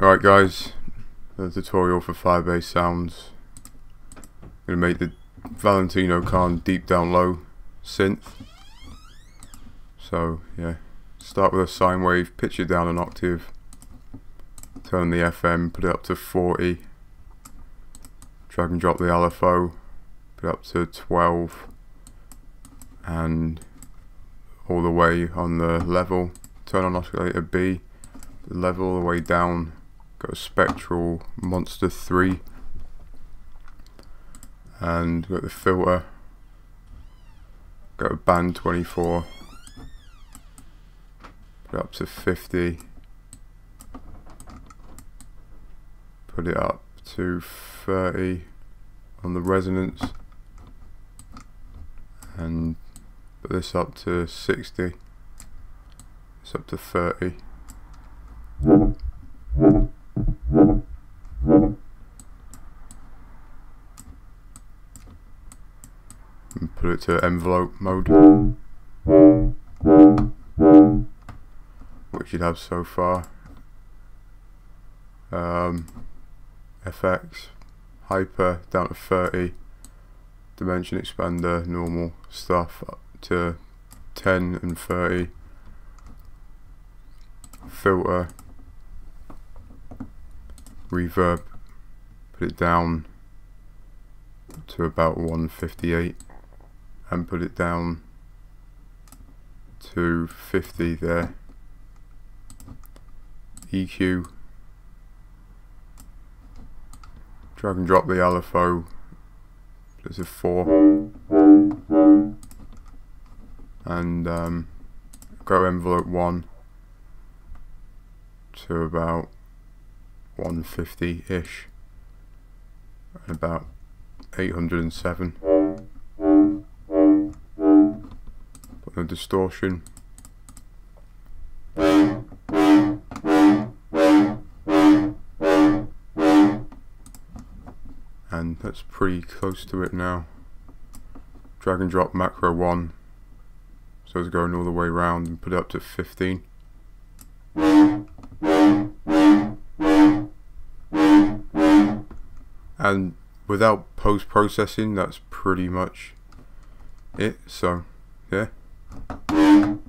Alright guys, the tutorial for Fire Bass sounds. I'm going to make the Valentino Khan deep down low synth. So yeah, start with a sine wave, pitch it down an octave, turn the FM, put it up to 40, drag and drop the LFO, put it up to 12, and all the way on the level, turn on oscillator B, level all the way down got a spectral monster 3 and got the filter. Got a band 24 put it up to 50 put it up to 30 on the resonance. And put this up to 60 it's up to 30 put it to envelope mode. Which you'd have so far. Um, FX hyper down to 30 dimension expander normal stuff up to 10 and 30 filter. Reverb. Put it down to about 158 and put it down to 50 there. EQ drag and drop the LFO there's a 4 and um, go envelope 1 to about 150-ish and about 807 the distortion. And that's pretty close to it now. Drag and drop macro 1 so it's going all the way around and put it up to 15 and without post-processing that's pretty much it. So yeah Boom.